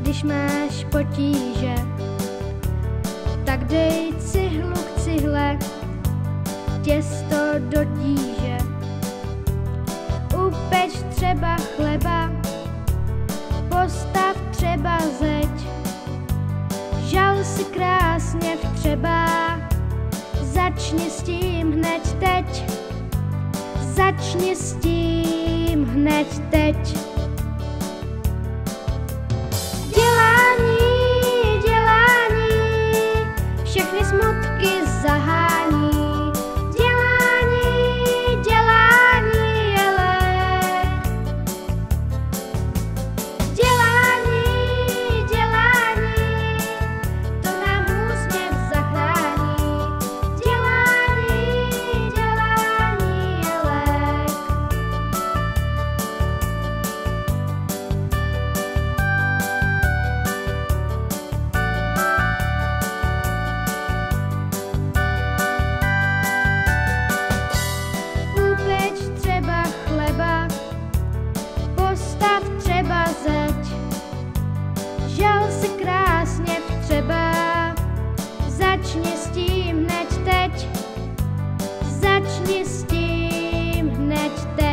když máš potíže, tak dej cihlu k cihle, těsto do tíže. Upeč třeba chleba, postav třeba zeď, žal si krásně v třeba, začni s tím hned teď, začni s tím hned teď. Začni s tím hned teď, začni s tím hned teď.